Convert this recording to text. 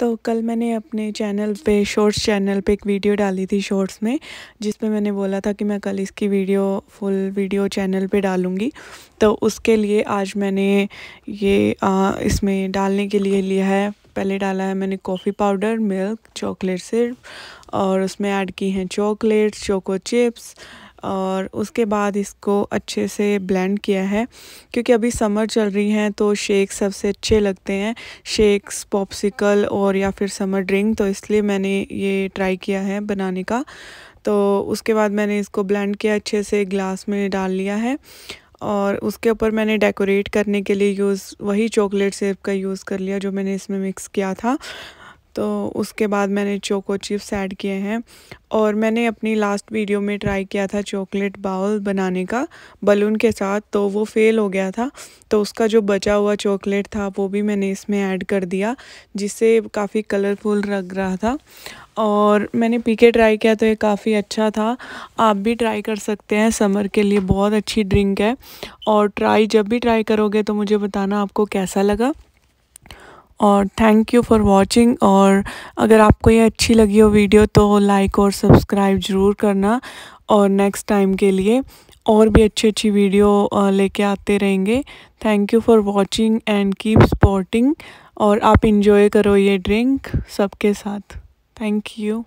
तो कल मैंने अपने चैनल पे शॉर्ट्स चैनल पे एक वीडियो डाली थी शॉर्ट्स में जिसमें मैंने बोला था कि मैं कल इसकी वीडियो फुल वीडियो चैनल पे डालूँगी। तो उसके लिए आज मैंने ये आ, इसमें डालने के लिए लिया है पहले डाला है मैंने कॉफ़ी पाउडर मिल्क चॉकलेट सिर्फ़ और उसमें ऐड की हैं चॉकलेट्स चोको चिप्स और उसके बाद इसको अच्छे से ब्लेंड किया है। क्योंकि अभी समर चल रही हैं तो शेक सबसे अच्छे लगते हैं। शेक्स पॉप्सिकल और या फिर समर ड्रिंक तो इसलिए मैंने ये ट्राई किया है बनाने का। तो उसके बाद मैंने इसको ब्लेंड किया, अच्छे से ग्लास में डाल लिया है। और उसके ऊपर मैंने डेकोरेट करने के लिए यूज़ वही चॉकलेट सेब का यूज़ कर लिया, जो मैंने इसमें मिक्स किया था। तो उसके बाद मैंने चोको चिप्स ऐड किए हैं। और मैंने अपनी लास्ट वीडियो में ट्राई किया था चॉकलेट बाउल बनाने का बलून के साथ तो वो फेल हो गया था। तो उसका जो बचा हुआ चॉकलेट था, वो भी मैंने इसमें ऐड कर दिया, जिससे काफ़ी कलरफुल लग रहा था। और मैंने पी के ट्राई किया तो ये काफ़ी अच्छा था। आप भी ट्राई कर सकते हैं समर के लिए बहुत अच्छी ड्रिंक है। और ट्राई जब भी ट्राई करोगे तो मुझे बताना आपको कैसा लगा। और थैंक यू फॉर वॉचिंग और अगर आपको ये अच्छी लगी हो वीडियो तो लाइक और सब्सक्राइब ज़रूर करना और नेक्स्ट टाइम के लिए और भी अच्छी अच्छी वीडियो लेके आते रहेंगे। Thank you for watching and keep supporting और आप इन्जॉय करो ये ड्रिंक सबके साथ। Thank you